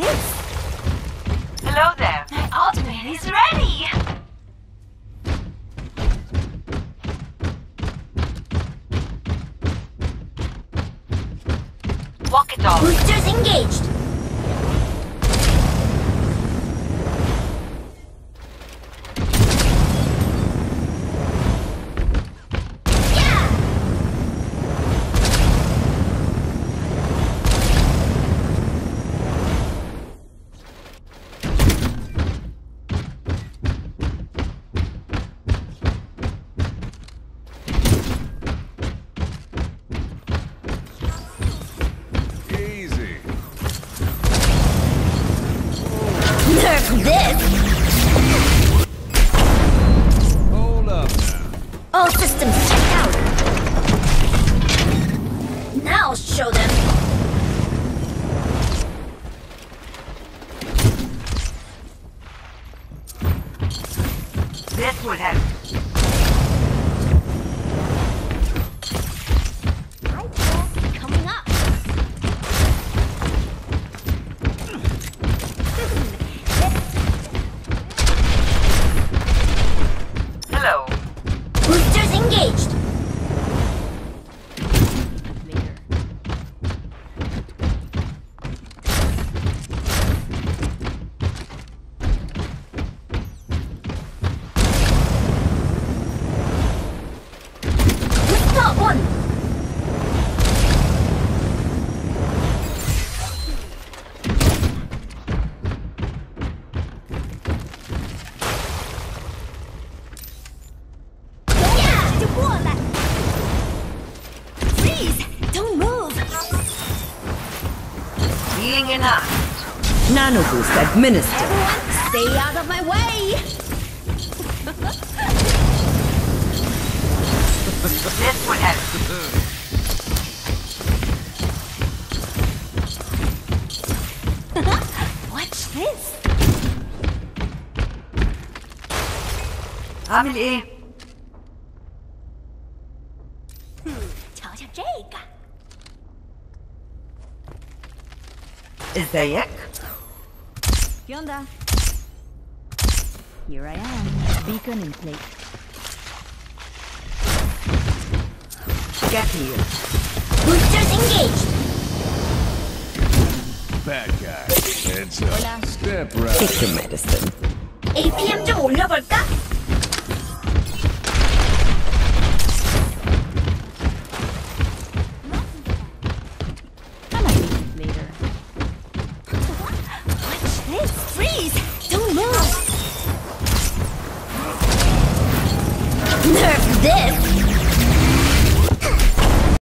this? Hello there. My ultimate is ready! Walk it off. Boosters engaged. This! Hold up. All systems checked out. Now show them. This will help. Engaged. Strong enough. Nano boost administered. Everyone, stay out of my way. this would help. What's this? Amelie. ايه؟ Hmm, تشاوشا جيكا ازيك؟ ¿Qué onda? Here I am. Beacon in plate. Get here. Boosters engaged. Bad guy. Heads up. Step right. Take your medicine. APM 좀 올 Freeze! Don't move. Nerf this.